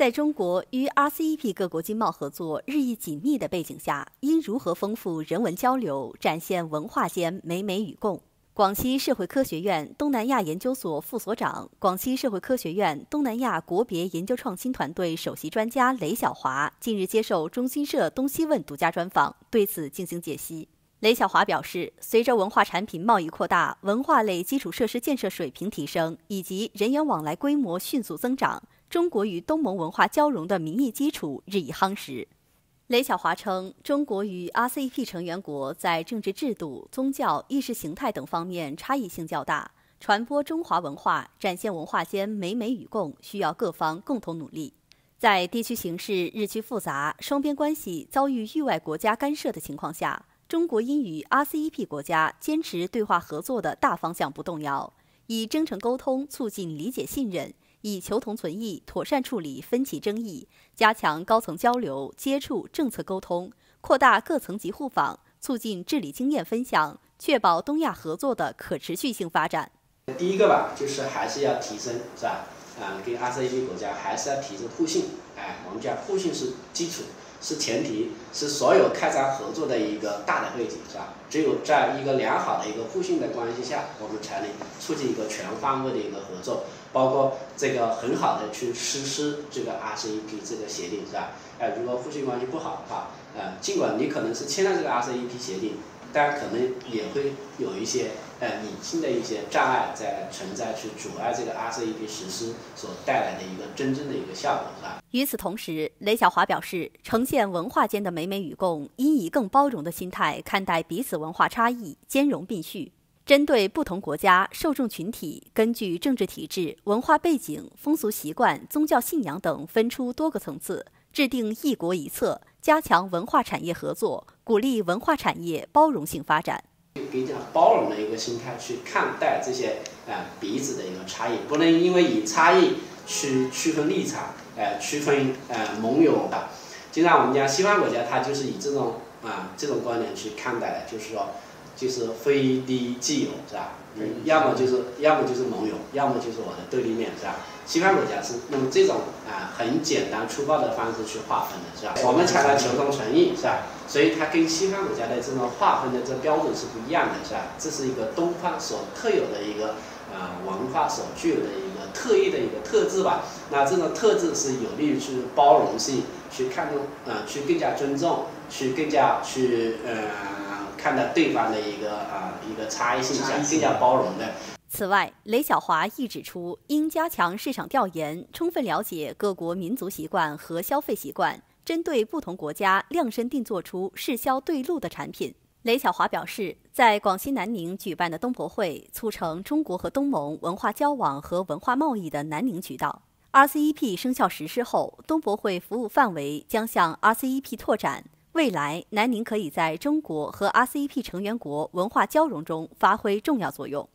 在中国与 RCEP 各国经贸合作日益紧密的背景下，应如何丰富人文交流，展现文化间美美与共？广西社会科学院东南亚研究所副所长、广西社会科学院东南亚国别研究创新团队首席专家雷晓华近日接受中新社《东西问》独家专访，对此进行解析。雷晓华表示，随着文化产品贸易扩大、文化类基础设施建设水平提升以及人员往来规模迅速增长。中国与东盟文化交融的民意基础日益夯实。雷晓华称，中国与 RCEP 成员国在政治制度、宗教、意识形态等方面差异性较大，传播中华文化、展现文化间美美与共，需要各方共同努力。在地区形势日趋复杂、双边关系遭遇域外国家干涉的情况下，中国应与 RCEP 国家坚持对话合作的大方向不动摇，以真诚沟通促进理解信任。以求同存异，妥善处理分歧争议，加强高层交流接触、政策沟通，扩大各层级互访，促进治理经验分享，确保东亚合作的可持续性发展。第一个吧，就是还是要提升，是吧？啊，跟 RCEP 国家还是要提这个互信。哎，我们讲互信是基础，是前提，是所有开展合作的一个大的背景，是吧？只有在一个良好的一个互信的关系下，我们才能促进一个全方位的一个合作。包括这个很好的去实施这个 RCEP 这个协定是吧？哎，如果互信关系不好的话，呃，尽管你可能是签了这个 RCEP 协定，但可能也会有一些呃隐性的一些障碍在存在，去阻碍这个 RCEP 实施所带来的一个真正的一个效果吧？与此同时，雷晓华表示，呈现文化间的美美与共，应以更包容的心态看待彼此文化差异，兼容并蓄。针对不同国家受众群体，根据政治体制、文化背景、风俗习惯、宗教信仰等分出多个层次，制定一国一策，加强文化产业合作，鼓励文化产业包容性发展。比较包容的一个心态去看待这些呃彼此的一个差异，不能因为以差异去区分立场，呃区分呃盟友的。经常我们讲西方国家，它就是以这种啊这种观点去看待的，就是说。就是非敌即友，是吧？嗯，要么就是，要么就是盟友，要么就是我的对立面，是吧？西方国家是用这种啊很简单粗暴的方式去划分的，是吧？我们强调求同存异，是吧？所以它跟西方国家的这种划分的这标准是不一样的，是吧？这是一个东方所特有的一个啊文化所具有的一个特异的一个特质吧。那这种特质是有利于去包容性，去看重啊，去更加尊重，去更加去呃。看到对方的一个啊一个差异性上更加包容的。此外，雷晓华亦指出，应加强市场调研，充分了解各国民族习惯和消费习惯，针对不同国家量身定做出适销对路的产品。雷晓华表示，在广西南宁举办的东博会，促成中国和东盟文化交往和文化贸易的南宁渠道。RCEP 生效实施后，东博会服务范围将向 RCEP 拓展。未来，南宁可以在中国和 RCEP 成员国文化交融中发挥重要作用。